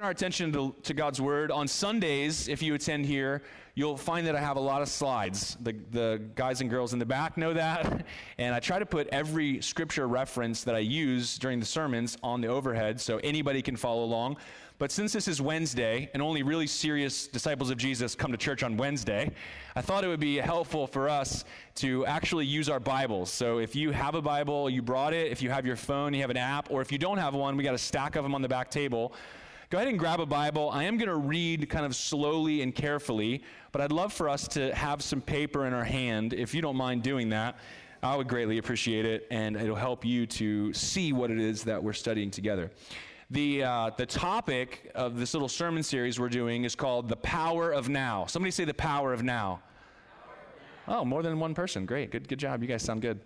our attention to, to, God's Word. On Sundays, if you attend here, you'll find that I have a lot of slides. The, the guys and girls in the back know that. And I try to put every scripture reference that I use during the sermons on the overhead so anybody can follow along. But since this is Wednesday, and only really serious disciples of Jesus come to church on Wednesday, I thought it would be helpful for us to actually use our Bibles. So if you have a Bible, you brought it. If you have your phone, you have an app. Or if you don't have one, we got a stack of them on the back table go ahead and grab a Bible. I am going to read kind of slowly and carefully, but I'd love for us to have some paper in our hand. If you don't mind doing that, I would greatly appreciate it, and it'll help you to see what it is that we're studying together. The, uh, the topic of this little sermon series we're doing is called The Power of Now. Somebody say the power of now. Oh, more than one person. Great. Good, good job. You guys sound good.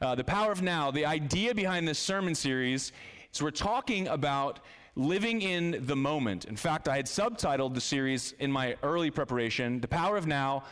Uh, the power of now. The idea behind this sermon series is we're talking about living in the moment. In fact, I had subtitled the series in my early preparation, The Power of Now,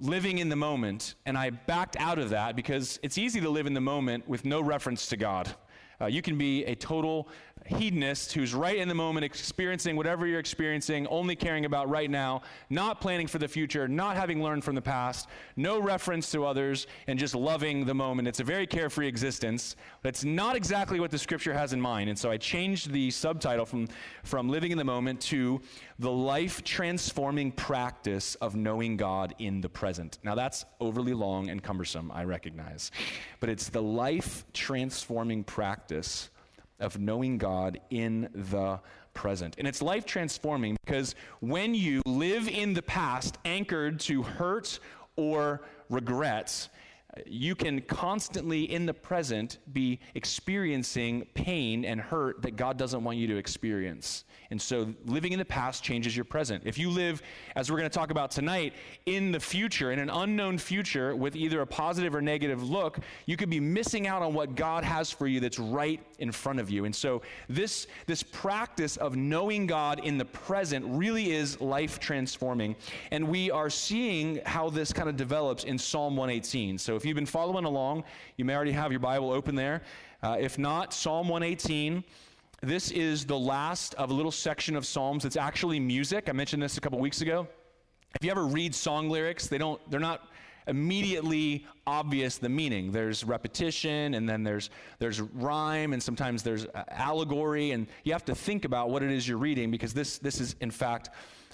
Living in the Moment. And I backed out of that because it's easy to live in the moment with no reference to God. Uh, you can be a total hedonist who's right in the moment experiencing whatever you're experiencing, only caring about right now, not planning for the future, not having learned from the past, no reference to others, and just loving the moment. It's a very carefree existence. That's not exactly what the scripture has in mind. And so I changed the subtitle from, from living in the moment to the life transforming practice of knowing God in the present. Now that's overly long and cumbersome, I recognize. But it's the life transforming practice of knowing God in the present. And it's life transforming because when you live in the past anchored to hurt or regrets, you can constantly in the present be experiencing pain and hurt that God doesn't want you to experience. And so living in the past changes your present. If you live, as we're going to talk about tonight, in the future, in an unknown future with either a positive or negative look, you could be missing out on what God has for you that's right in front of you. And so this, this practice of knowing God in the present really is life transforming. And we are seeing how this kind of develops in Psalm 118. So if you've been following along, you may already have your Bible open there. Uh, if not, Psalm 118 this is the last of a little section of Psalms. It's actually music. I mentioned this a couple weeks ago. If you ever read song lyrics, they don't, they're not immediately obvious the meaning. There's repetition, and then there's, there's rhyme, and sometimes there's allegory, and you have to think about what it is you're reading because this, this is, in fact,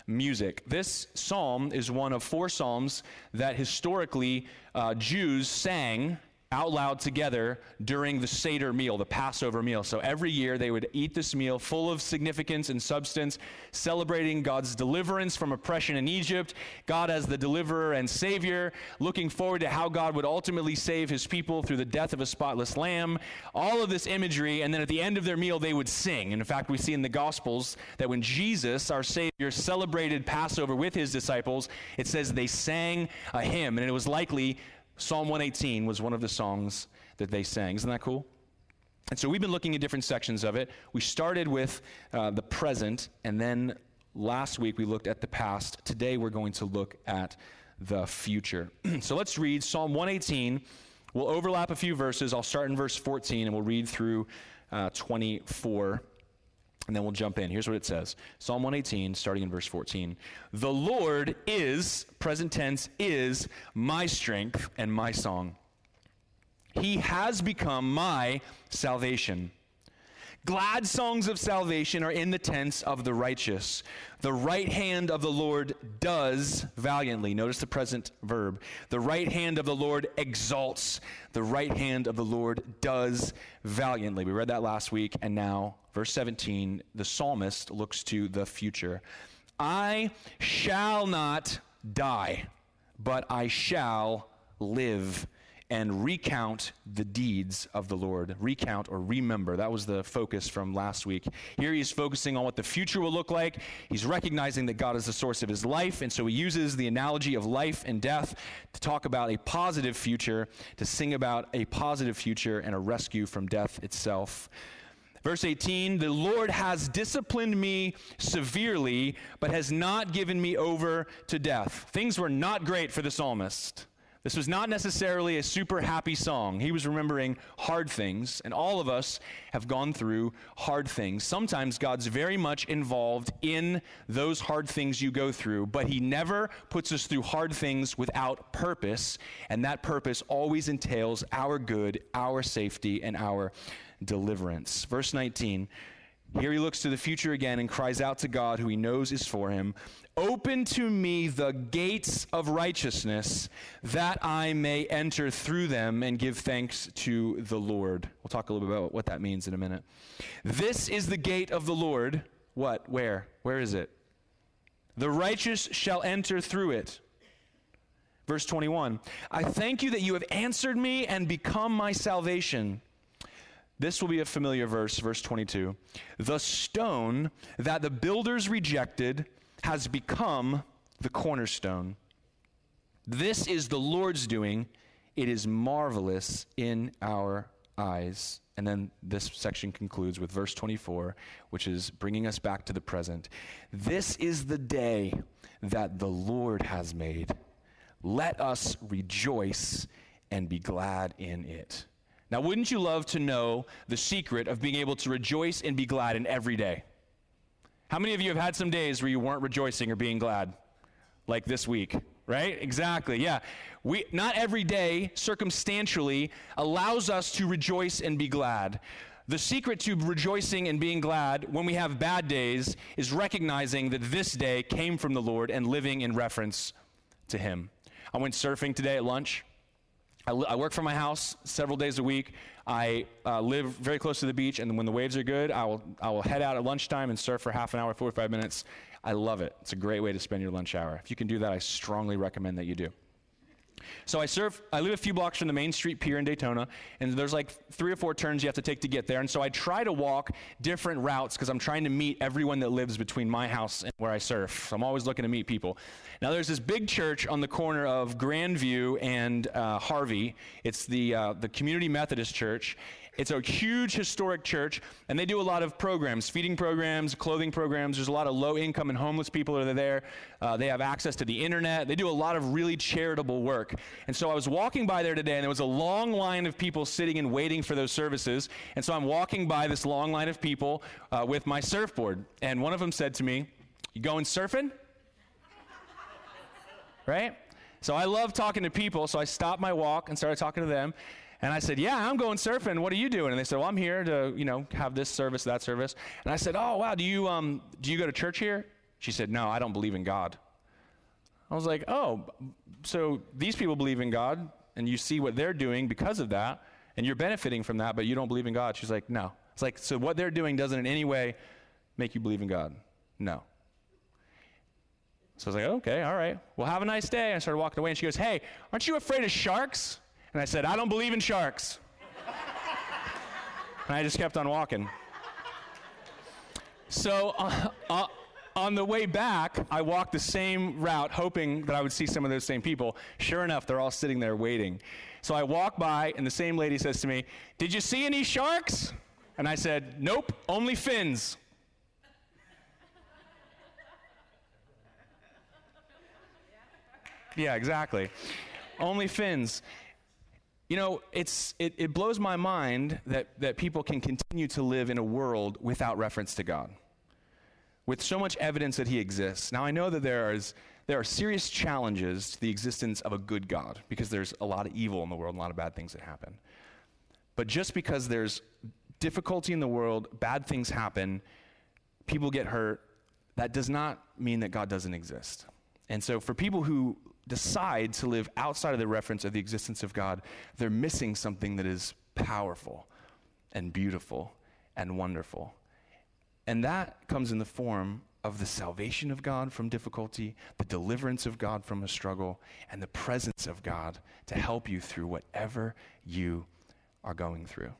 music. This psalm is one of four psalms that historically uh, Jews sang out loud together during the Seder meal, the Passover meal. So every year they would eat this meal full of significance and substance, celebrating God's deliverance from oppression in Egypt, God as the deliverer and savior, looking forward to how God would ultimately save his people through the death of a spotless lamb. All of this imagery, and then at the end of their meal, they would sing. And in fact, we see in the Gospels that when Jesus, our Savior, celebrated Passover with his disciples, it says they sang a hymn, and it was likely Psalm 118 was one of the songs that they sang. Isn't that cool? And so we've been looking at different sections of it. We started with uh, the present, and then last week we looked at the past. Today we're going to look at the future. so let's read Psalm 118. We'll overlap a few verses. I'll start in verse 14 and we'll read through uh, 24 and then we'll jump in. Here's what it says Psalm 118, starting in verse 14. The Lord is, present tense, is my strength and my song. He has become my salvation. Glad songs of salvation are in the tents of the righteous. The right hand of the Lord does valiantly. Notice the present verb. The right hand of the Lord exalts. The right hand of the Lord does valiantly. We read that last week, and now, verse 17, the psalmist looks to the future. I shall not die, but I shall live and recount the deeds of the Lord. Recount or remember. That was the focus from last week. Here he's focusing on what the future will look like. He's recognizing that God is the source of his life, and so he uses the analogy of life and death to talk about a positive future, to sing about a positive future and a rescue from death itself. Verse 18 The Lord has disciplined me severely, but has not given me over to death. Things were not great for the psalmist. This was not necessarily a super happy song. He was remembering hard things, and all of us have gone through hard things. Sometimes God's very much involved in those hard things you go through, but He never puts us through hard things without purpose, and that purpose always entails our good, our safety, and our deliverance. Verse 19. Here he looks to the future again and cries out to God, who he knows is for him Open to me the gates of righteousness, that I may enter through them and give thanks to the Lord. We'll talk a little bit about what that means in a minute. This is the gate of the Lord. What? Where? Where is it? The righteous shall enter through it. Verse 21 I thank you that you have answered me and become my salvation. This will be a familiar verse, verse 22. The stone that the builders rejected has become the cornerstone. This is the Lord's doing. It is marvelous in our eyes. And then this section concludes with verse 24, which is bringing us back to the present. This is the day that the Lord has made. Let us rejoice and be glad in it. Now, wouldn't you love to know the secret of being able to rejoice and be glad in every day? How many of you have had some days where you weren't rejoicing or being glad? Like this week, right? Exactly. Yeah. We not every day circumstantially allows us to rejoice and be glad. The secret to rejoicing and being glad when we have bad days is recognizing that this day came from the Lord and living in reference to him. I went surfing today at lunch. I, work from my house several days a week. I uh, live very close to the beach, and when the waves are good, I will, I will head out at lunchtime and surf for half an hour, 45 minutes. I love it. It's a great way to spend your lunch hour. If you can do that, I strongly recommend that you do. So I serve, I live a few blocks from the Main Street Pier in Daytona, and there's like three or four turns you have to take to get there. And so I try to walk different routes because I'm trying to meet everyone that lives between my house and where I surf. So I'm always looking to meet people. Now there's this big church on the corner of Grandview and uh, Harvey. It's the uh, the Community Methodist Church, it's a huge historic church, and they do a lot of programs feeding programs, clothing programs. There's a lot of low income and homeless people that are there. Uh, they have access to the internet. They do a lot of really charitable work. And so I was walking by there today, and there was a long line of people sitting and waiting for those services. And so I'm walking by this long line of people uh, with my surfboard. And one of them said to me, You going surfing? right? So I love talking to people, so I stopped my walk and started talking to them. And I said, Yeah, I'm going surfing. What are you doing? And they said, Well, I'm here to, you know, have this service, that service. And I said, Oh, wow, do you, um, do you go to church here? She said, No, I don't believe in God. I was like, Oh, so these people believe in God, and you see what they're doing because of that, and you're benefiting from that, but you don't believe in God. She's like, No. It's like, So what they're doing doesn't in any way make you believe in God? No. So I was like, okay, all right. Well, have a nice day. I started walking away, and she goes, Hey, aren't you afraid of sharks? And I said, I don't believe in sharks. and I just kept on walking. So uh, uh, on the way back, I walked the same route, hoping that I would see some of those same people. Sure enough, they're all sitting there waiting. So I walk by, and the same lady says to me, Did you see any sharks? And I said, Nope, only fins. Yeah, exactly. Only fins. You know, it's, it, it blows my mind that, that people can continue to live in a world without reference to God, with so much evidence that He exists. Now, I know that there, is, there are serious challenges to the existence of a good God, because there's a lot of evil in the world, a lot of bad things that happen. But just because there's difficulty in the world, bad things happen, people get hurt, that does not mean that God doesn't exist. And so, for people who decide to live outside of the reference of the existence of God, they're missing something that is powerful and beautiful and wonderful. And that comes in the form of the salvation of God from difficulty, the deliverance of God from a struggle, and the presence of God to help you through whatever you are going through.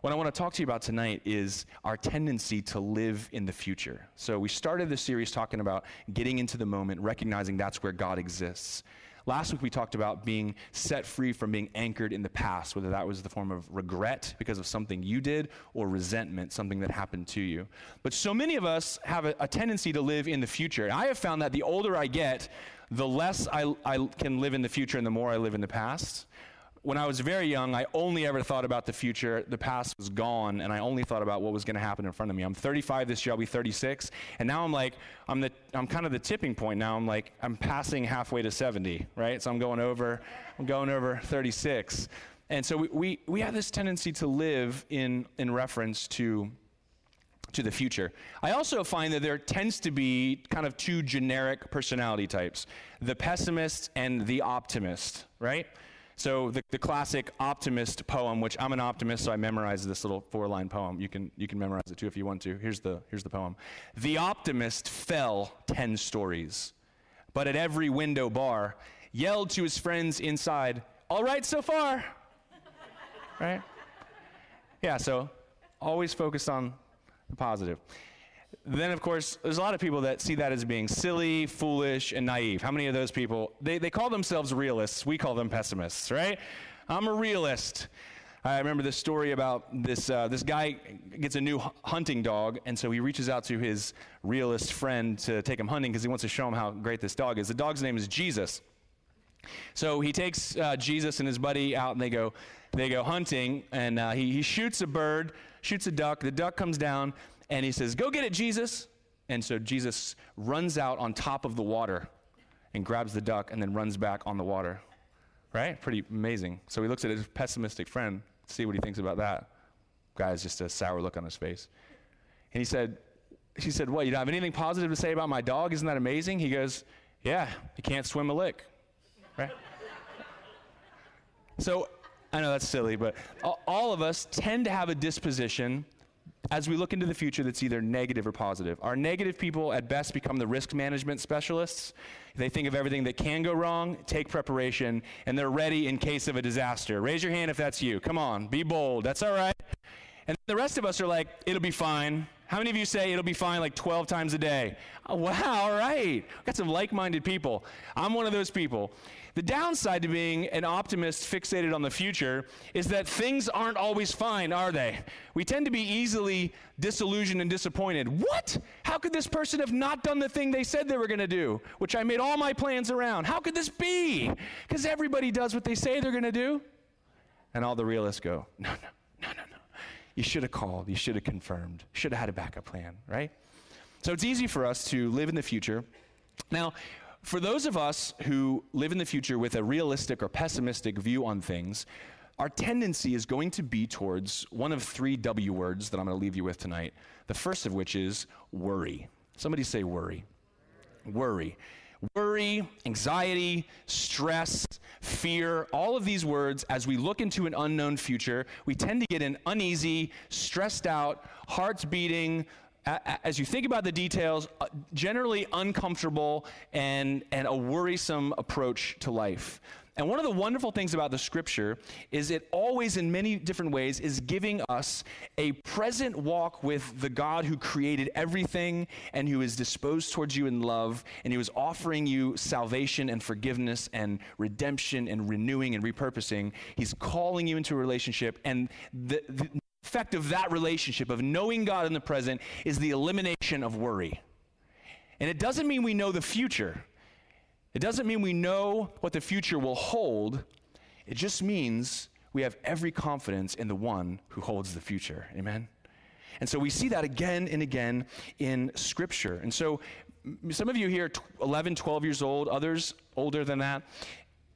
What I want to talk to you about tonight is our tendency to live in the future. So, we started this series talking about getting into the moment, recognizing that's where God exists. Last week we talked about being set free from being anchored in the past, whether that was the form of regret because of something you did or resentment, something that happened to you. But so many of us have a, a tendency to live in the future. I have found that the older I get, the less I, I can live in the future and the more I live in the past when I was very young, I only ever thought about the future. The past was gone, and I only thought about what was going to happen in front of me. I'm 35 this year, I'll be 36, and now I'm like, I'm the, I'm kind of the tipping point now. I'm like, I'm passing halfway to 70, right? So I'm going over, I'm going over 36, and so we we, we have this tendency to live in in reference to to the future. I also find that there tends to be kind of two generic personality types the pessimist and the optimist, right? So the, the classic optimist poem, which I'm an optimist, so I memorized this little four-line poem. You can, you can memorize it too if you want to. Here's the, here's the poem. The optimist fell 10 stories, but at every window bar, yelled to his friends inside, all right so far. right? Yeah, so always focused on the positive. Then, of course, there's a lot of people that see that as being silly, foolish, and naive. How many of those people? They, they call themselves realists. We call them pessimists, right? I'm a realist. I remember this story about this, uh, this guy gets a new hunting dog, and so he reaches out to his realist friend to take him hunting because he wants to show him how great this dog is. The dog's name is Jesus. So he takes uh, Jesus and his buddy out, and they go, they go hunting, and uh, he, he shoots a bird, shoots a duck. The duck comes down, and he says, Go get it, Jesus. And so Jesus runs out on top of the water and grabs the duck and then runs back on the water. Right? Pretty amazing. So he looks at his pessimistic friend, see what he thinks about that. Guy has just a sour look on his face. And he said, she said, What, you don't have anything positive to say about my dog? Isn't that amazing? He goes, Yeah, he can't swim a lick. Right? so I know that's silly, but all of us tend to have a disposition as we look into the future that's either negative or positive. Our negative people at best become the risk management specialists. They think of everything that can go wrong, take preparation, and they're ready in case of a disaster. Raise your hand if that's you. Come on, be bold. That's all right. And the rest of us are like, it'll be fine. How many of you say it'll be fine like 12 times a day? Oh, wow, all right. Got some like minded people. I'm one of those people. The downside to being an optimist fixated on the future is that things aren't always fine, are they? We tend to be easily disillusioned and disappointed. What? How could this person have not done the thing they said they were going to do, which I made all my plans around? How could this be? Because everybody does what they say they're going to do. And all the realists go, no, no, no, no, no. You should have called. You should have confirmed. Should have had a backup plan, right? So it's easy for us to live in the future. Now, for those of us who live in the future with a realistic or pessimistic view on things, our tendency is going to be towards one of three W words that I'm going to leave you with tonight. The first of which is worry. Somebody say worry. Worry. Worry, anxiety, stress, fear, all of these words, as we look into an unknown future, we tend to get an uneasy, stressed out, hearts beating, as you think about the details, uh, generally uncomfortable and, and a worrisome approach to life. And one of the wonderful things about the scripture is it always, in many different ways, is giving us a present walk with the God who created everything and who is disposed towards you in love and who is offering you salvation and forgiveness and redemption and renewing and repurposing. He's calling you into a relationship. And the, the effect of that relationship, of knowing God in the present, is the elimination of worry. And it doesn't mean we know the future. It doesn't mean we know what the future will hold. It just means we have every confidence in the one who holds the future. Amen? And so we see that again and again in Scripture. And so some of you here, 11, 12 years old, others older than that.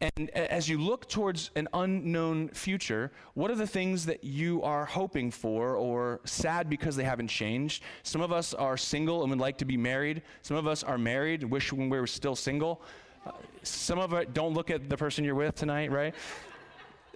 And as you look towards an unknown future, what are the things that you are hoping for or sad because they haven't changed? Some of us are single and would like to be married. Some of us are married wish when we were still single. Uh, some of us don't look at the person you're with tonight, right?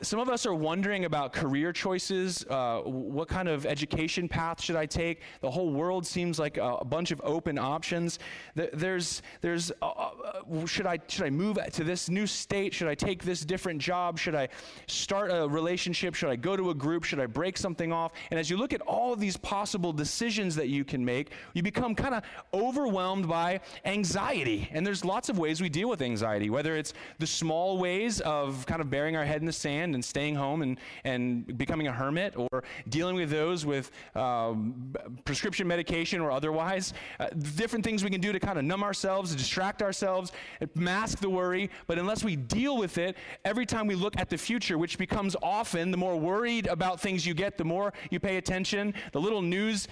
Some of us are wondering about career choices. Uh, what kind of education path should I take? The whole world seems like a, a bunch of open options. There's, there's uh, uh, should I should I move to this new state? Should I take this different job? Should I start a relationship? Should I go to a group? Should I break something off? And as you look at all of these possible decisions that you can make, you become kind of overwhelmed by anxiety. And there's lots of ways we deal with anxiety, whether it's the small ways of kind of burying our head in the sand and staying home and, and becoming a hermit, or dealing with those with um, prescription medication or otherwise. Uh, different things we can do to kind of numb ourselves, distract ourselves, mask the worry. But unless we deal with it, every time we look at the future, which becomes often the more worried about things you get, the more you pay attention. The little news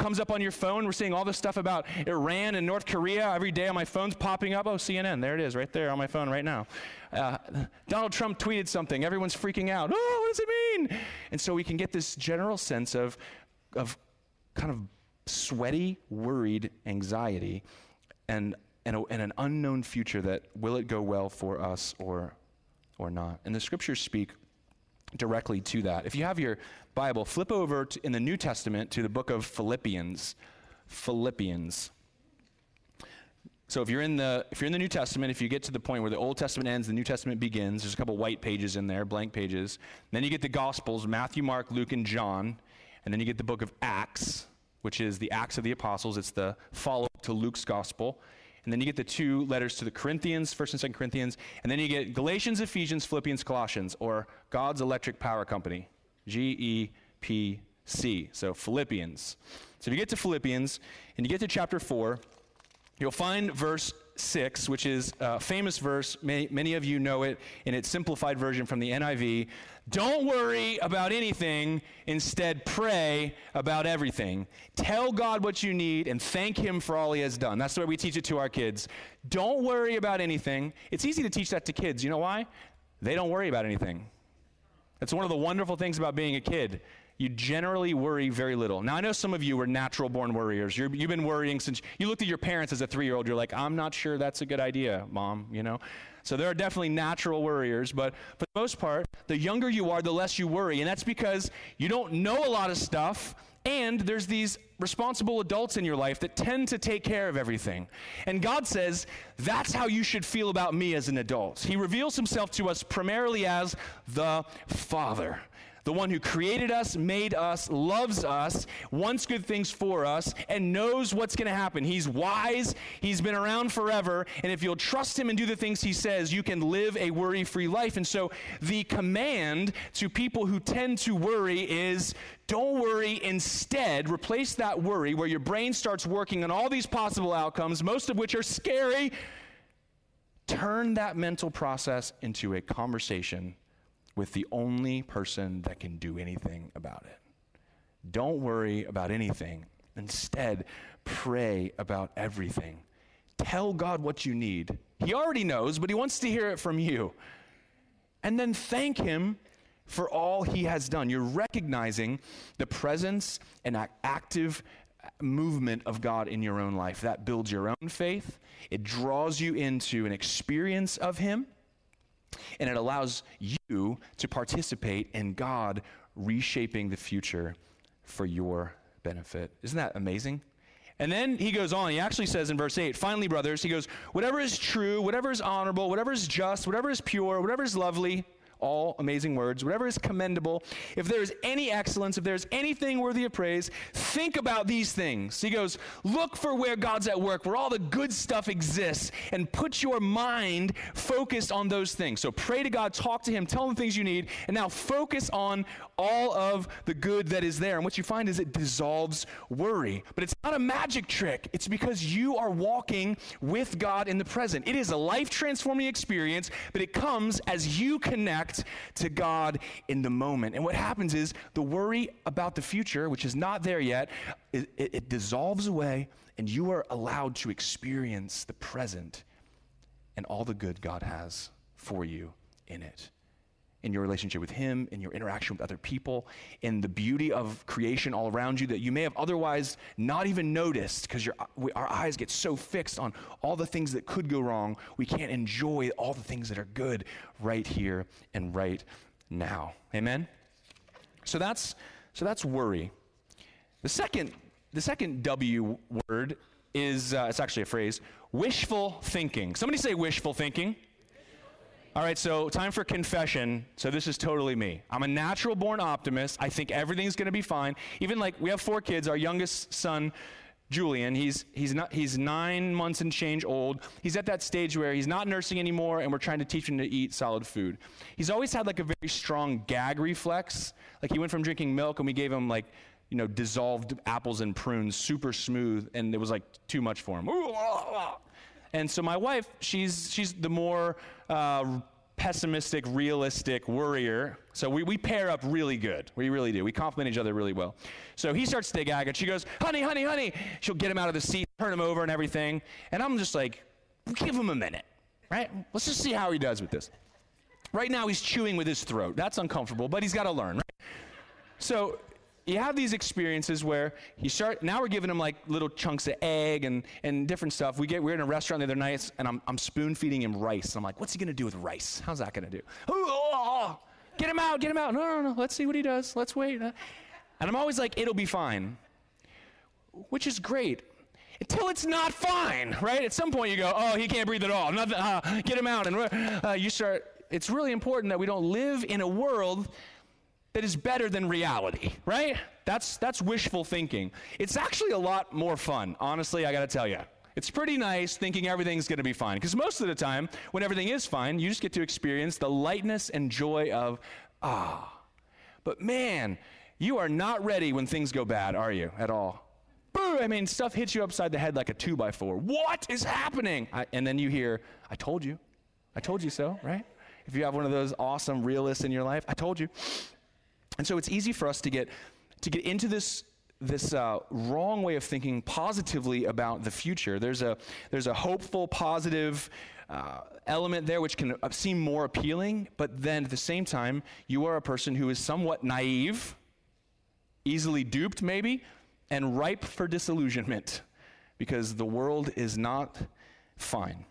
comes up on your phone. We're seeing all this stuff about Iran and North Korea every day on my phone's popping up. Oh, CNN, there it is, right there on my phone right now. Uh, Donald Trump tweeted something. Everyone's freaking out. Oh, what does it mean? And so we can get this general sense of, of kind of sweaty, worried anxiety and, and, a, and an unknown future that will it go well for us or, or not. And the scriptures speak directly to that. If you have your Bible, flip over to, in the New Testament to the book of Philippians. Philippians. So if you're in the if you're in the New Testament, if you get to the point where the Old Testament ends, the New Testament begins. There's a couple white pages in there, blank pages. Then you get the Gospels: Matthew, Mark, Luke, and John. And then you get the book of Acts, which is the Acts of the Apostles. It's the follow up to Luke's Gospel. And then you get the two letters to the Corinthians, 1st and 2nd Corinthians. And then you get Galatians, Ephesians, Philippians, Colossians, or God's Electric Power Company, G E P C. So Philippians. So if you get to Philippians and you get to chapter 4, you'll find verse 6, which is a famous verse. Many, many of you know it in its simplified version from the NIV. Don't worry about anything, instead, pray about everything. Tell God what you need and thank Him for all He has done. That's the way we teach it to our kids. Don't worry about anything. It's easy to teach that to kids. You know why? They don't worry about anything. That's one of the wonderful things about being a kid you generally worry very little. Now, I know some of you were natural born worriers. you have been worrying since you looked at your parents as a three year old. You're like, I'm not sure that's a good idea, mom, you know? So there are definitely natural worriers, but for the most part, the younger you are, the less you worry. And that's because you don't know a lot of stuff, and there's these responsible adults in your life that tend to take care of everything. And God says, that's how you should feel about me as an adult. He reveals himself to us primarily as the Father the one who created us, made us, loves us, wants good things for us, and knows what's going to happen. He's wise, he's been around forever, and if you'll trust him and do the things he says, you can live a worry free life. And so the command to people who tend to worry is don't worry. Instead, replace that worry where your brain starts working on all these possible outcomes, most of which are scary. Turn that mental process into a conversation with the only person that can do anything about it. Don't worry about anything. Instead, pray about everything. Tell God what you need. He already knows, but He wants to hear it from you. And then thank Him for all He has done. You're recognizing the presence and active movement of God in your own life. That builds your own faith, it draws you into an experience of Him and it allows you to participate in God reshaping the future for your benefit. Isn't that amazing? And then he goes on, he actually says in verse 8, finally, brothers, he goes, whatever is true, whatever is honorable, whatever is just, whatever is pure, whatever is lovely, all amazing words, whatever is commendable, if there is any excellence, if there's anything worthy of praise, think about these things. He goes, look for where God's at work, where all the good stuff exists, and put your mind focused on those things. So pray to God, talk to Him, tell Him things you need, and now focus on all of the good that is there. And what you find is it dissolves worry. But it's not a magic trick, it's because you are walking with God in the present. It is a life transforming experience, but it comes as you connect to God in the moment. And what happens is the worry about the future, which is not there yet, it, it, it dissolves away, and you are allowed to experience the present and all the good God has for you in it in your relationship with Him, in your interaction with other people, in the beauty of creation all around you that you may have otherwise not even noticed because our eyes get so fixed on all the things that could go wrong, we can't enjoy all the things that are good right here and right now. Amen? So that's, so that's worry. The second, the second W word is, uh, it's actually a phrase, wishful thinking. Somebody say wishful thinking. All right, so time for confession. So this is totally me. I'm a natural born optimist. I think everything's going to be fine. Even like we have four kids. Our youngest son, Julian, he's he's not he's 9 months and change old. He's at that stage where he's not nursing anymore and we're trying to teach him to eat solid food. He's always had like a very strong gag reflex. Like he went from drinking milk and we gave him like you know, dissolved apples and prunes, super smooth, and it was like too much for him. Ah, ah. And so my wife, she's she's the more uh, pessimistic, realistic worrier. So we, we pair up really good. We really do. We complement each other really well. So he starts to gag, and she goes, honey, honey, honey. She'll get him out of the seat, turn him over and everything. And I'm just like, give him a minute, right? Let's just see how he does with this. Right now, he's chewing with his throat. That's uncomfortable, but he's got to learn, right? So you have these experiences where you start now we're giving them like little chunks of egg and, and different stuff. We get we're in a restaurant the other night and i'm, I'm spoon feeding him rice i'm like what's he to do with rice? How's that to do? Get him out get him out. No no no let's see what he does. Let's wait and i'm always like it'll be fine. Which is great. Until it's not fine right? At some point you go oh he can't breathe at all. Nothing uh, get him out. And uh, you start it's really important that we don't live in a world that is better than reality, right? That's, that's wishful thinking. It's actually a lot more fun, honestly, I gotta tell you. It's pretty nice thinking everything's gonna be fine, because most of the time, when everything is fine, you just get to experience the lightness and joy of, ah. But man, you are not ready when things go bad, are you, at all? Boo! I mean, stuff hits you upside the head like a two by four. What is happening? I, and then you hear, I told you. I told you so, right? If you have one of those awesome realists in your life, I told you. And so it's easy for us to get, to get into this, this uh, wrong way of thinking positively about the future. There's a, there's a hopeful, positive uh, element there which can seem more appealing, but then at the same time, you are a person who is somewhat naive, easily duped maybe, and ripe for disillusionment because the world is not fine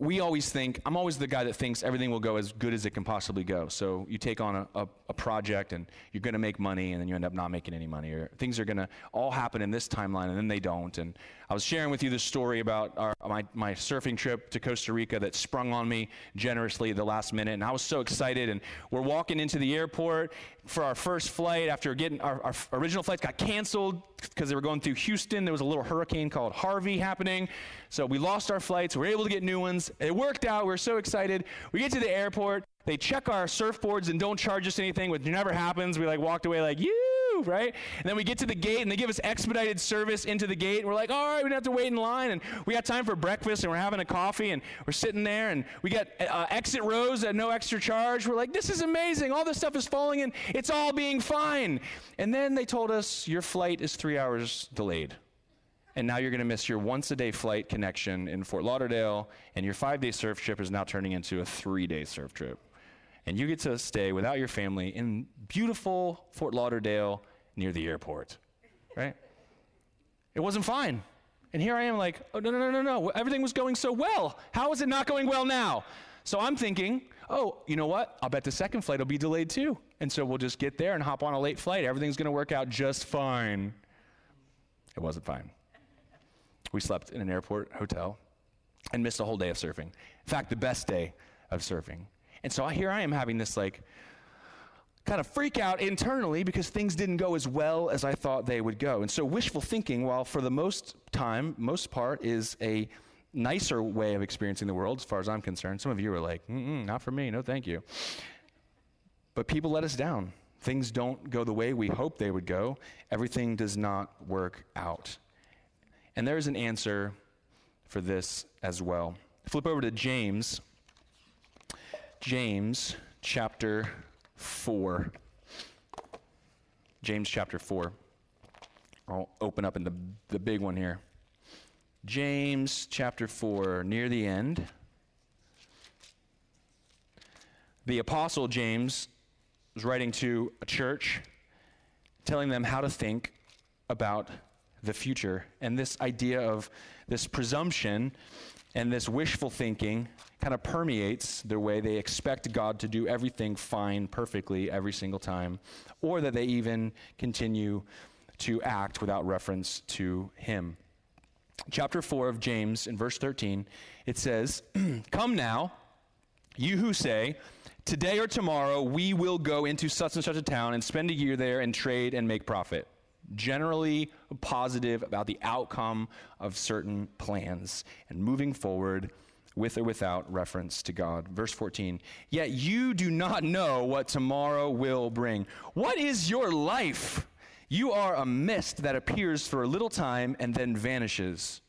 we always think, I'm always the guy that thinks everything will go as good as it can possibly go. So you take on a, a, a project and you're going to make money and then you end up not making any money. Or things are going to all happen in this timeline and then they don't. And I was sharing with you this story about our, my, my surfing trip to Costa Rica that sprung on me generously at the last minute. And I was so excited. And we're walking into the airport for our first flight after getting our, our original flights got canceled because they were going through Houston. There was a little hurricane called Harvey happening. So we lost our flights. We were able to get new ones. It worked out. We are so excited. We get to the airport. They check our surfboards and don't charge us anything, which never happens. We like walked away like, you right? And then we get to the gate and they give us expedited service into the gate. And we're like, all right, we don't have to wait in line. And we got time for breakfast and we're having a coffee and we're sitting there and we got uh, exit rows at no extra charge. We're like, this is amazing. All this stuff is falling in. It's all being fine. And then they told us your flight is three hours delayed. And now you're going to miss your once a day flight connection in Fort Lauderdale, and your five day surf trip is now turning into a three day surf trip and you get to stay without your family in beautiful Fort Lauderdale near the airport, right? It wasn't fine. And here I am like, oh, no, no, no, no, no. Everything was going so well. How is it not going well now? So I'm thinking, oh, you know what? I'll bet the second flight will be delayed too. And so we'll just get there and hop on a late flight. Everything's going to work out just fine. It wasn't fine. We slept in an airport hotel and missed a whole day of surfing. In fact, the best day of surfing. And so here I am having this like kind of freak out internally because things didn't go as well as I thought they would go. And so wishful thinking, while for the most time, most part, is a nicer way of experiencing the world as far as I'm concerned. Some of you are like, not for me, no thank you. But people let us down. Things don't go the way we hope they would go. Everything does not work out. And there's an answer for this as well. Flip over to James James chapter 4. James chapter 4. I'll open up in the, the big one here. James chapter 4, near the end. The apostle James was writing to a church, telling them how to think about the future. And this idea of this presumption and this wishful thinking kind of permeates their way. They expect God to do everything fine, perfectly, every single time, or that they even continue to act without reference to him. Chapter 4 of James, in verse 13, it says, Come now, you who say, Today or tomorrow we will go into such and such a town and spend a year there and trade and make profit. Generally positive about the outcome of certain plans and moving forward with or without reference to God. Verse 14, yet you do not know what tomorrow will bring. What is your life? You are a mist that appears for a little time and then vanishes.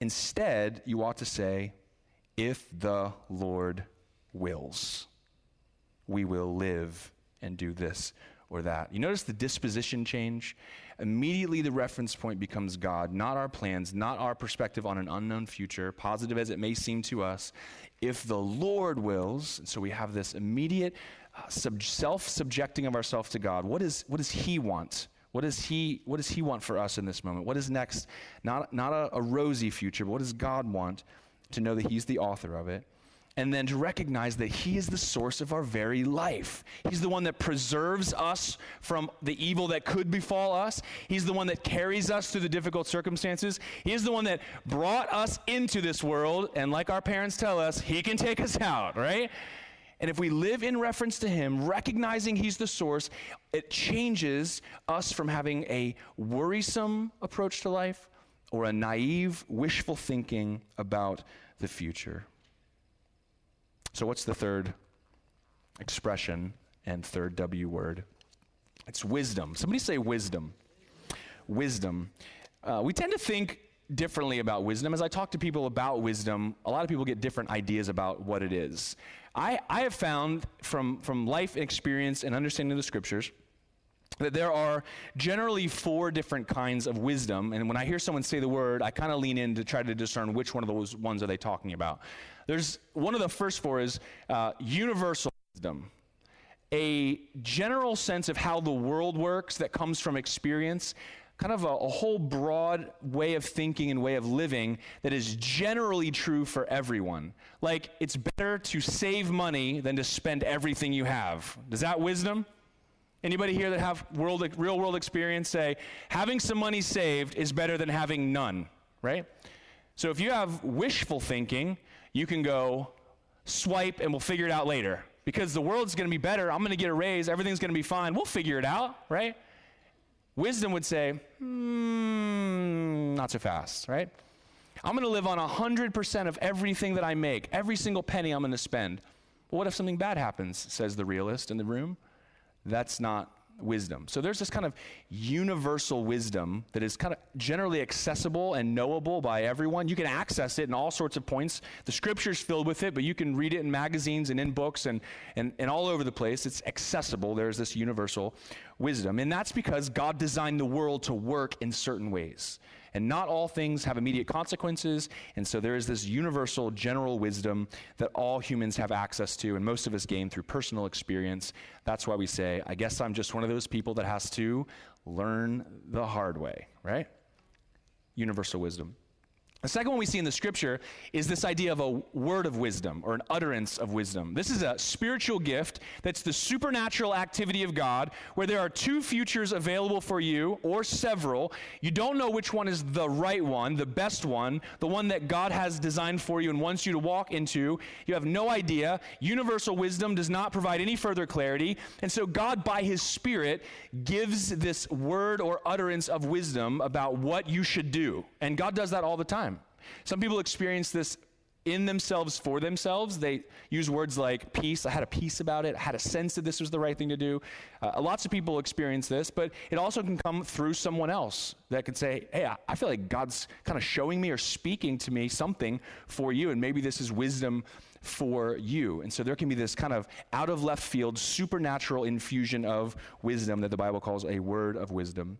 Instead, you ought to say, if the Lord wills, we will live and do this or that. You notice the disposition change? Immediately, the reference point becomes God, not our plans, not our perspective on an unknown future, positive as it may seem to us. If the Lord wills, so we have this immediate uh, sub- self subjecting of ourselves to God. What, is, what does He want? What does, he, what does he want for us in this moment? What is next? Not, not a, a rosy future, but what does God want to know that He's the author of it? And then to recognize that He is the source of our very life. He's the one that preserves us from the evil that could befall us. He's the one that carries us through the difficult circumstances. He is the one that brought us into this world, and like our parents tell us, He can take us out, right? And if we live in reference to Him, recognizing He's the source, it changes us from having a worrisome approach to life or a naive, wishful thinking about the future. So, what's the third expression and third W word? It's wisdom. Somebody say wisdom. Wisdom. Uh, we tend to think differently about wisdom. As I talk to people about wisdom, a lot of people get different ideas about what it is. I, I have found from, from life experience and understanding the scriptures that there are generally four different kinds of wisdom. And when I hear someone say the word, I kind of lean in to try to discern which one of those ones are they talking about. There's one of the first four is uh, universal wisdom, a general sense of how the world works that comes from experience, kind of a, a, whole broad way of thinking and way of living that is generally true for everyone. Like it's better to save money than to spend everything you have. Does that wisdom? Anybody here that have world, real world experience say having some money saved is better than having none, right? So if you have wishful thinking, you can go swipe and we'll figure it out later. Because the world's going to be better. I'm going to get a raise. Everything's going to be fine. We'll figure it out, right? Wisdom would say, hmm, not so fast, right? I'm going to live on 100% of everything that I make, every single penny I'm going to spend. But what if something bad happens, says the realist in the room? That's not wisdom. So there's this kind of universal wisdom that is kind of generally accessible and knowable by everyone. You can access it in all sorts of points. The scripture's filled with it, but you can read it in magazines and in books and, and, and all over the place. It's accessible. There's this universal wisdom. And that's because God designed the world to work in certain ways. And not all things have immediate consequences. And so there is this universal general wisdom that all humans have access to, and most of us gain through personal experience. That's why we say, I guess I'm just one of those people that has to learn the hard way, right? Universal wisdom. The second one we see in the scripture is this idea of a word of wisdom or an utterance of wisdom. This is a spiritual gift that's the supernatural activity of God where there are two futures available for you or several. You don't know which one is the right one, the best one, the one that God has designed for you and wants you to walk into. You have no idea. Universal wisdom does not provide any further clarity. And so God, by His Spirit, gives this word or utterance of wisdom about what you should do. And God does that all the time. Some people experience this in themselves for themselves. They use words like peace. I had a peace about it. I had a sense that this was the right thing to do. Uh, lots of people experience this, but it also can come through someone else that could say, Hey, I feel like God's kind of showing me or speaking to me something for you, and maybe this is wisdom for you. And so there can be this kind of out of left field, supernatural infusion of wisdom that the Bible calls a word of wisdom.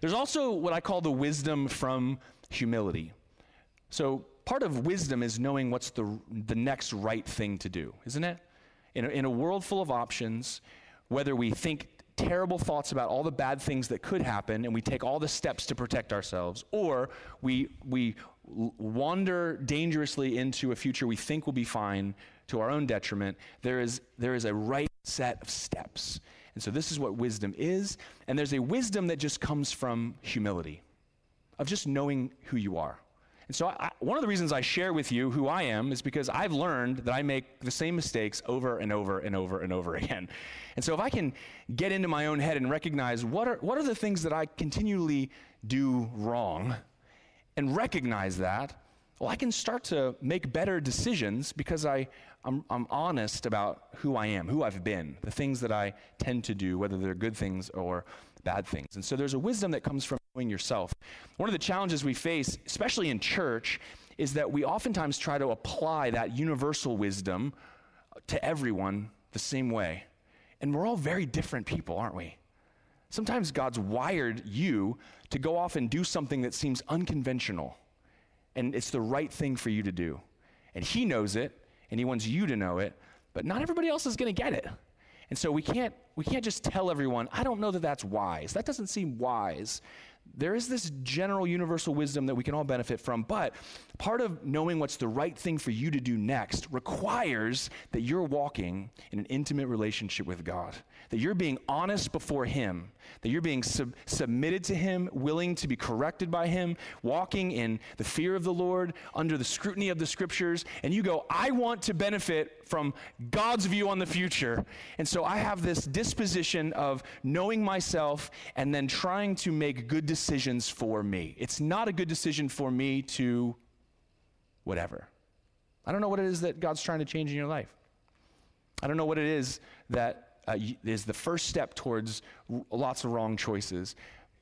There's also what I call the wisdom from humility. So, part of wisdom is knowing what's the, the next right thing to do, isn't it? In a, in a world full of options, whether we think terrible thoughts about all the bad things that could happen and we take all the steps to protect ourselves, or we, we wander dangerously into a future we think will be fine to our own detriment, there is, there is a right set of steps. And so this is what wisdom is. And there's a wisdom that just comes from humility, of just knowing who you are. And so, I, one of the reasons I share with you who I am is because I've learned that I make the same mistakes over and over and over and over again. And so, if I can get into my own head and recognize what are, what are the things that I continually do wrong and recognize that, well, I can start to make better decisions because I, I'm, I'm, honest about who I am, who I've been, the things that I tend to do, whether they're good things or bad things. And so there's a wisdom that comes from yourself. One of the challenges we face, especially in church, is that we oftentimes try to apply that universal wisdom to everyone the same way. And we're all very different people, aren't we? Sometimes God's wired you to go off and do something that seems unconventional, and it's the right thing for you to do. And He knows it, and He wants you to know it, but not everybody else is going to get it. And so we can't, we can't just tell everyone, I don't know that that's wise. That doesn't seem wise. There is this general universal wisdom that we can all benefit from, but part of knowing what's the right thing for you to do next requires that you're walking in an intimate relationship with God that you're being honest before Him, that you're being sub- submitted to Him, willing to be corrected by Him, walking in the fear of the Lord, under the scrutiny of the Scriptures, and you go, I want to benefit from God's view on the future. And so I have this disposition of knowing myself and then trying to make good decisions for me. It's not a good decision for me to whatever. I don't know what it is that God's trying to change in your life. I don't know what it is that uh, is the first step towards lots of wrong choices.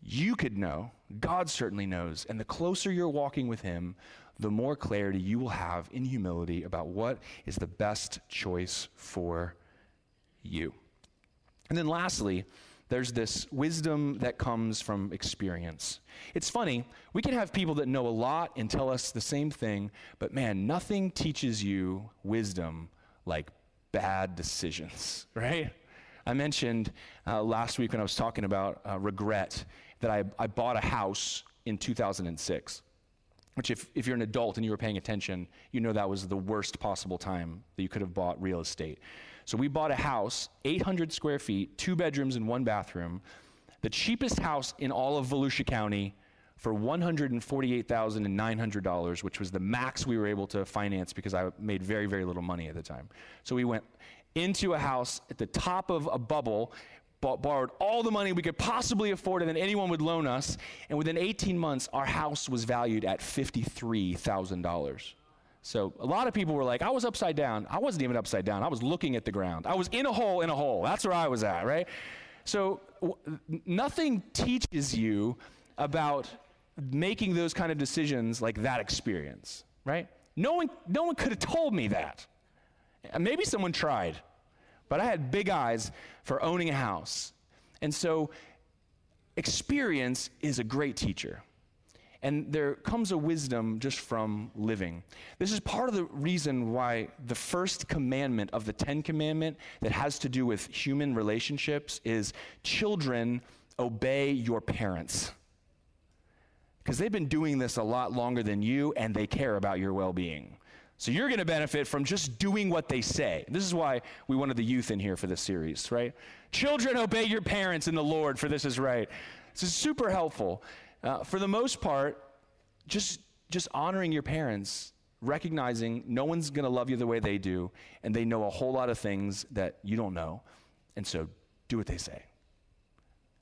You could know, God certainly knows, and the closer you're walking with Him, the more clarity you will have in humility about what is the best choice for you. And then lastly, there's this wisdom that comes from experience. It's funny, we can have people that know a lot and tell us the same thing, but man, nothing teaches you wisdom like bad decisions, right? I mentioned uh, last week when I was talking about uh, regret that I, I bought a house in 2006 which if, if you're an adult and you were paying attention, you know that was the worst possible time that you could have bought real estate. So we bought a house, 800 square feet, two bedrooms and one bathroom, the cheapest house in all of Volusia County for $148,900, which was the max we were able to finance because I made very, very little money at the time. So we went into a house at the top of a bubble, borrowed all the money we could possibly afford and then anyone would loan us. And within 18 months, our house was valued at $53,000. So a lot of people were like, I was upside down. I wasn't even upside down. I was looking at the ground. I was in a hole in a hole. That's where I was at, right? So nothing teaches you about making those kind of decisions like that experience, right? No one, no one could have told me that. Maybe someone tried, but I had big eyes for owning a house. And so, experience is a great teacher. And there comes a wisdom just from living. This is part of the reason why the first commandment of the Ten Commandment that has to do with human relationships is children obey your parents. Because they've been doing this a lot longer than you and they care about your well being. So you're going to benefit from just doing what they say. This is why we wanted the youth in here for this series, right? Children, obey your parents in the Lord, for this is right. This is super helpful. Uh, for the most part, just just honoring your parents, recognizing no one's going to love you the way they do, and they know a whole lot of things that you don't know, and so do what they say.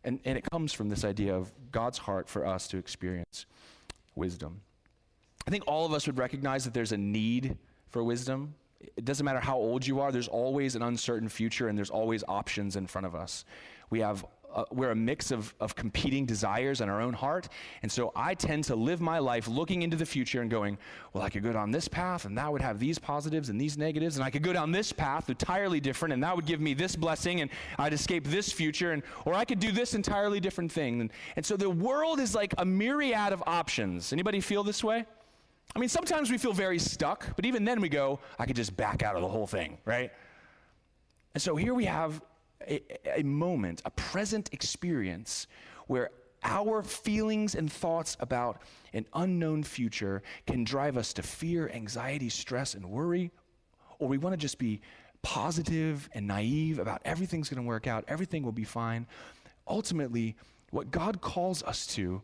And, and it comes from this idea of God's heart for us to experience wisdom. I think all of us would recognize that there's a need for wisdom. It doesn't matter how old you are, there's always an uncertain future and there's always options in front of us. We have uh, we're a mix of, of competing desires in our own heart. And so I tend to live my life looking into the future and going, well, I could go down this path and that would have these positives and these negatives. And I could go down this path entirely different and that would give me this blessing and I'd escape this future. And, or I could do this entirely different thing. And, and so the world is like a myriad of options. Anybody feel this way? I mean, sometimes we feel very stuck, but even then we go, I could just back out of the whole thing, right? And so here we have a, a moment, a present experience where our feelings and thoughts about an unknown future can drive us to fear, anxiety, stress, and worry, or we want to just be positive and naive about everything's going to work out, everything will be fine. Ultimately, what God calls us to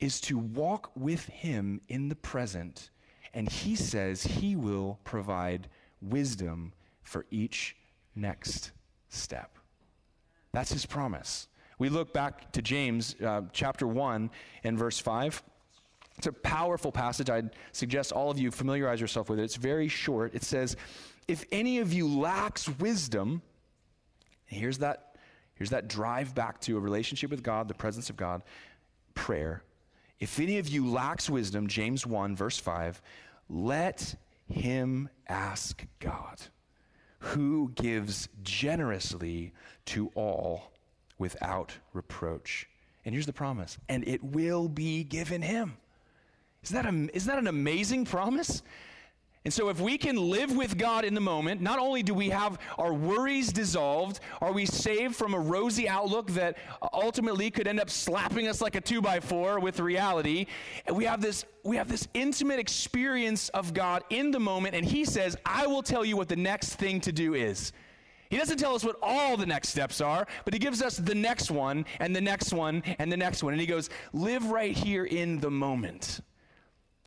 is to walk with Him in the present, and He says He will provide wisdom for each next step. That's His promise. We look back to James uh, chapter 1 and verse 5. It's a powerful passage. I'd suggest all of you familiarize yourself with it. It's very short. It says, If any of you lacks wisdom, here's that, here's that drive back to a relationship with God, the presence of God, prayer. If any of you lacks wisdom, James 1, verse 5, let him ask God, who gives generously to all without reproach. And here's the promise and it will be given him. Isn't that, a, isn't that an amazing promise? And so, if we can live with God in the moment, not only do we have our worries dissolved, are we saved from a rosy outlook that ultimately could end up slapping us like a two by four with reality, and we have this, we have this intimate experience of God in the moment, and He says, I will tell you what the next thing to do is. He doesn't tell us what all the next steps are, but He gives us the next one, and the next one, and the next one. And He goes, Live right here in the moment.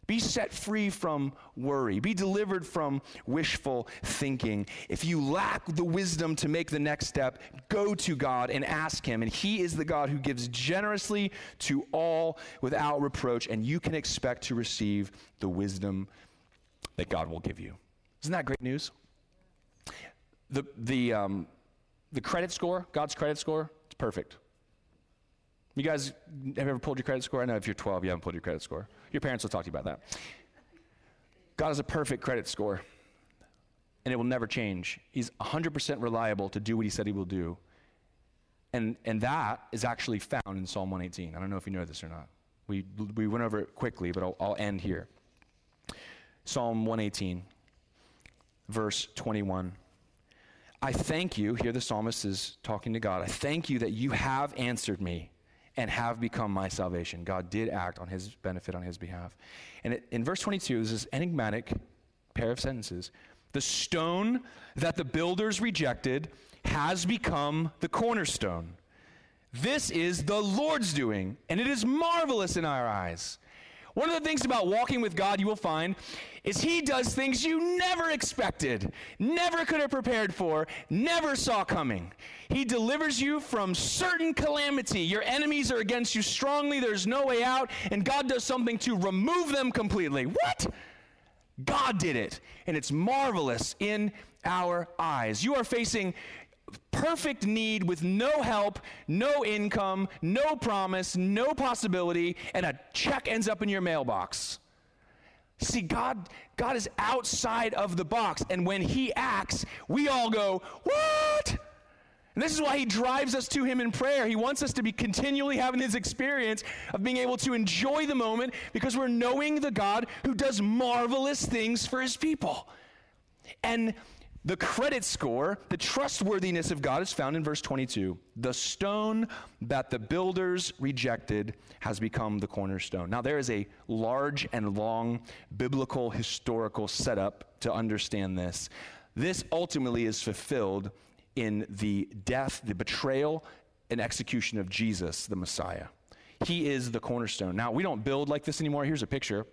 Be set free from worry. Be delivered from wishful thinking. If you lack the wisdom to make the next step, go to God and ask Him. And He is the God who gives generously to all without reproach, and you can expect to receive the wisdom that God will give you. Isn't that great news? The, the, um, the credit score, God's credit score, it's perfect. You guys have ever pulled your credit score? I know if you're 12, you haven't pulled your credit score. Your parents will talk to you about that. God has a perfect credit score, and it will never change. He's 100% reliable to do what he said he will do. And, and that is actually found in Psalm 118. I don't know if you know this or not. We, we went over it quickly, but I'll, I'll end here. Psalm 118, verse 21. I thank you, here the psalmist is talking to God. I thank you that you have answered me and have become my salvation. God did act on his benefit on his behalf. And it, in verse 22, there's this enigmatic pair of sentences. The stone that the builders rejected has become the cornerstone. This is the Lord's doing, and it is marvelous in our eyes. One of the things about walking with God you will find is He does things you never expected, never could have prepared for, never saw coming. He delivers you from certain calamity. Your enemies are against you strongly, there's no way out, and God does something to remove them completely. What? God did it, and it's marvelous in our eyes. You are facing perfect need with no help, no income, no promise, no possibility, and a check ends up in your mailbox. See, God, God is outside of the box, and when He acts, we all go, What? And this is why He drives us to Him in prayer. He wants us to be continually having this experience of being able to enjoy the moment because we're knowing the God who does marvelous things for His people. And the credit score, the trustworthiness of God is found in verse 22. The stone that the builders rejected has become the cornerstone. Now, there is a large and long biblical historical setup to understand this. This ultimately is fulfilled in the death, the betrayal, and execution of Jesus, the Messiah. He is the cornerstone. Now, we don't build like this anymore. Here's a picture.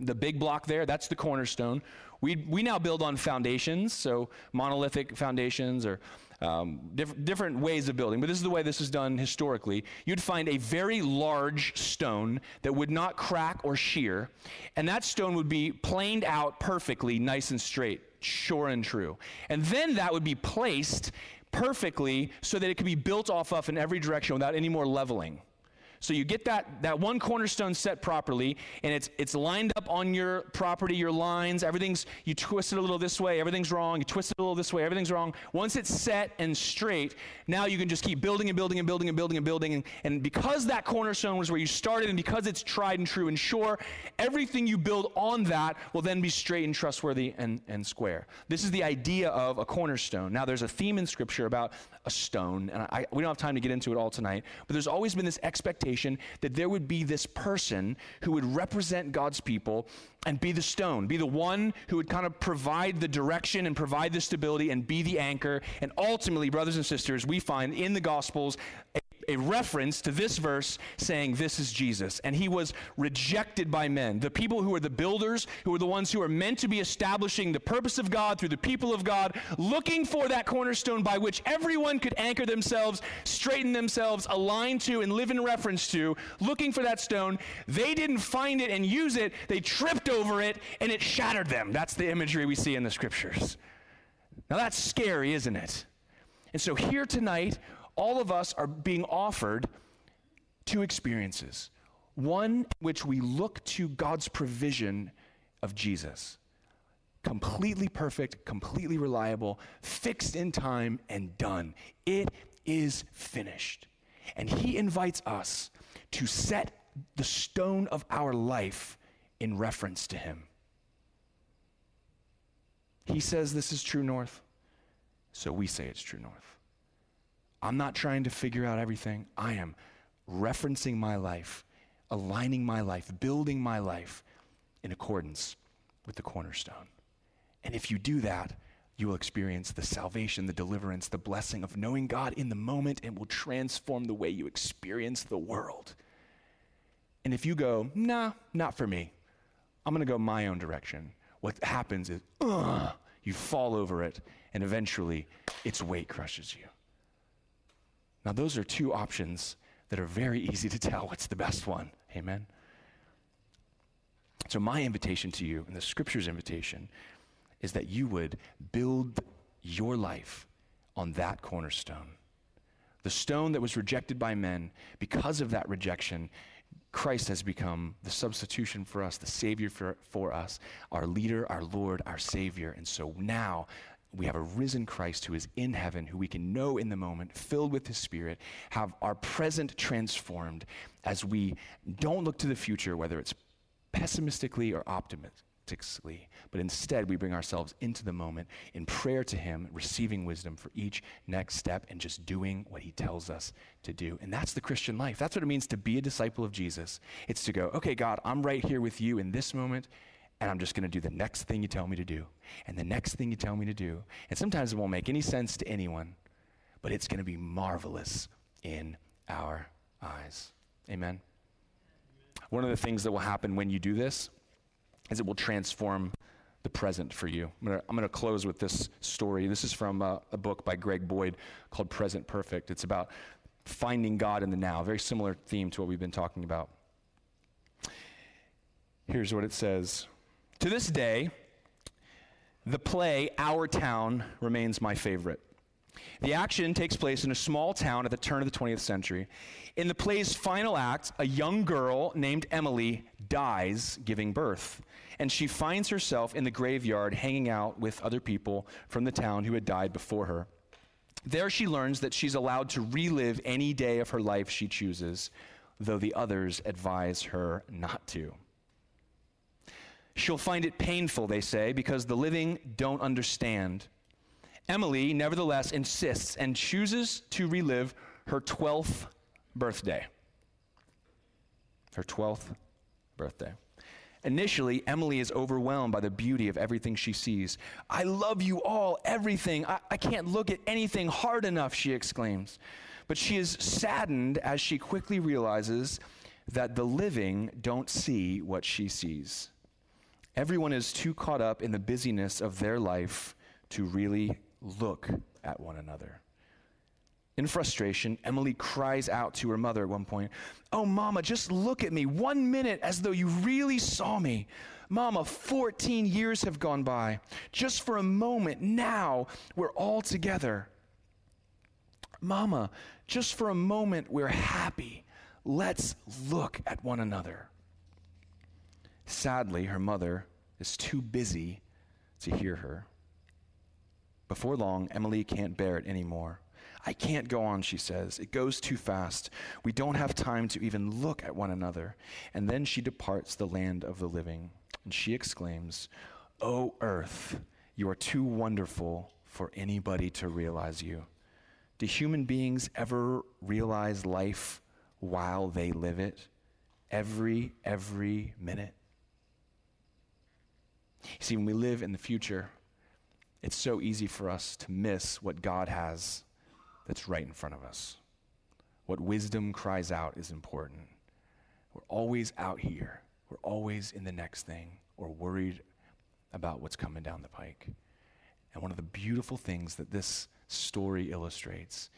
The big block there, that's the cornerstone. We, we now build on foundations, so monolithic foundations or um, diff- different ways of building, but this is the way this is done historically. You'd find a very large stone that would not crack or shear, and that stone would be planed out perfectly, nice and straight, sure and true. And then that would be placed perfectly so that it could be built off of in every direction without any more leveling. So you get that, that one cornerstone set properly, and it's, it's lined up on your property, your lines. Everything's, you twist it a little this way, everything's wrong. You twist it a little this way, everything's wrong. Once it's set and straight, now you can just keep building and building and building and building and building. And, and because that cornerstone was where you started, and because it's tried and true and sure, everything you build on that will then be straight and trustworthy and, and square. This is the idea of a cornerstone. Now, there's a theme in Scripture about a stone, and I, we don't have time to get into it all tonight, but there's always been this expectation that there would be this person who would represent God's people and be the stone, be the one who would kind of provide the direction and provide the stability and be the anchor. And ultimately, brothers and sisters, we find in the Gospels a reference to this verse saying, This is Jesus. And he was rejected by men. The people who are the builders, who are the ones who are meant to be establishing the purpose of God through the people of God, looking for that cornerstone by which everyone could anchor themselves, straighten themselves, align to, and live in reference to, looking for that stone. They didn't find it and use it, they tripped over it and it shattered them. That's the imagery we see in the scriptures. Now that's scary, isn't it? And so here tonight, all of us are being offered two experiences. One in which we look to God's provision of Jesus. Completely perfect, completely reliable, fixed in time, and done. It is finished. And He invites us to set the stone of our life in reference to Him. He says this is true north, so we say it's true north. I'm not trying to figure out everything. I am referencing my life, aligning my life, building my life in accordance with the cornerstone. And if you do that, you will experience the salvation, the deliverance, the blessing of knowing God in the moment and will transform the way you experience the world. And if you go, nah, not for me, I'm going to go my own direction, what happens is, ugh, you fall over it, and eventually its weight crushes you. Now, those are two options that are very easy to tell what's the best one. Amen? So, my invitation to you, and the scripture's invitation, is that you would build your life on that cornerstone. The stone that was rejected by men, because of that rejection, Christ has become the substitution for us, the Savior for, for us, our leader, our Lord, our Savior. And so now we have a risen Christ who is in heaven, who we can know in the moment, filled with his spirit, have our present transformed as we don't look to the future, whether it's pessimistically or optimistically, but instead we bring ourselves into the moment in prayer to him, receiving wisdom for each next step and just doing what he tells us to do. And that's the Christian life. That's what it means to be a disciple of Jesus. It's to go, okay, God, I'm right here with you in this moment and I'm just going to do the next thing you tell me to do, and the next thing you tell me to do. And sometimes it won't make any sense to anyone, but it's going to be marvelous in our eyes. Amen. One of the things that will happen when you do this is it will transform the present for you. I'm going to close with this story. This is from uh, a book by Greg Boyd called Present Perfect. It's about finding God in the now, very similar theme to what we've been talking about. Here's what it says to this day, the play Our Town remains my favorite. The action takes place in a small town at the turn of the 20th century. In the play's final act, a young girl named Emily dies giving birth, and she finds herself in the graveyard hanging out with other people from the town who had died before her. There she learns that she's allowed to relive any day of her life she chooses, though the others advise her not to. She'll find it painful, they say, because the living don't understand. Emily, nevertheless, insists and chooses to relive her 12th birthday. Her 12th birthday. Initially, Emily is overwhelmed by the beauty of everything she sees. I love you all, everything. I, I, can't look at anything hard enough, she exclaims. But she is saddened as she quickly realizes that the living don't see what she sees. Everyone is too caught up in the busyness of their life to really look at one another. In frustration, Emily cries out to her mother at one point, Oh, Mama, just look at me one minute as though you really saw me. Mama, 14 years have gone by. Just for a moment, now we're all together. Mama, just for a moment, we're happy. Let's look at one another. Sadly, her mother is too busy to hear her. Before long, Emily can't bear it anymore. I can't go on, she says. It goes too fast. We don't have time to even look at one another. And then she departs the land of the living. And she exclaims, O oh, earth, you are too wonderful for anybody to realize you. Do human beings ever realize life while they live it, every, every minute. See, when we live in the future, it's so easy for us to miss what God has that's right in front of us. What wisdom cries out is important. We're always out here, we're always in the next thing or worried about what's coming down the pike. And one of the beautiful things that this story illustrates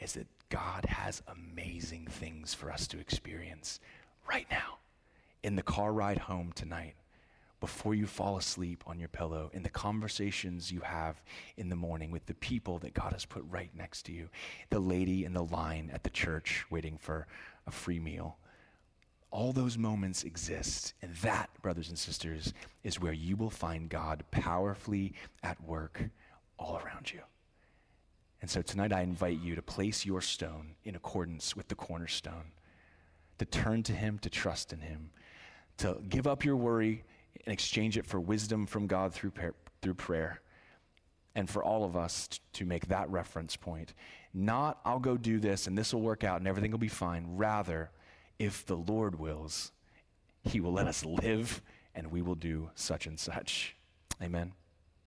is that God has amazing things for us to experience right now in the car ride home tonight before you fall asleep on your pillow, in the conversations you have in the morning with the people that God has put right next to you, the lady in the line at the church waiting for a free meal. All those moments exist, and that, brothers and sisters, is where you will find God powerfully at work all around you. And so tonight I invite you to place your stone in accordance with the cornerstone, to turn to Him, to trust in Him, to give up your worry and exchange it for wisdom from God through, through prayer. And for all of us t- to make that reference point. Not, I'll go do this and this will work out and everything will be fine. Rather, if the Lord wills, He will let us live and we will do such and such. Amen.